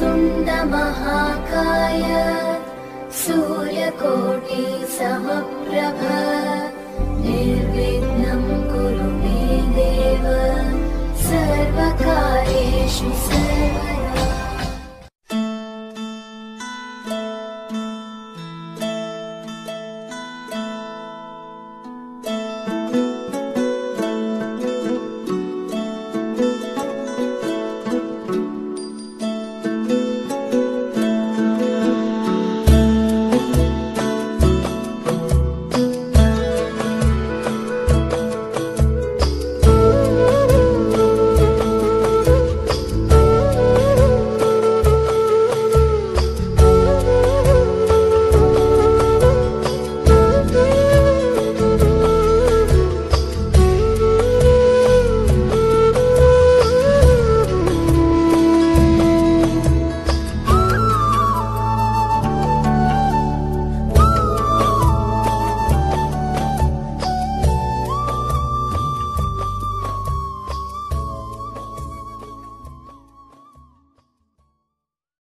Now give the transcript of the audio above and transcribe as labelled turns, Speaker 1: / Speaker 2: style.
Speaker 1: तुण्डमहाकाय सूर्यकोटि समप्रभ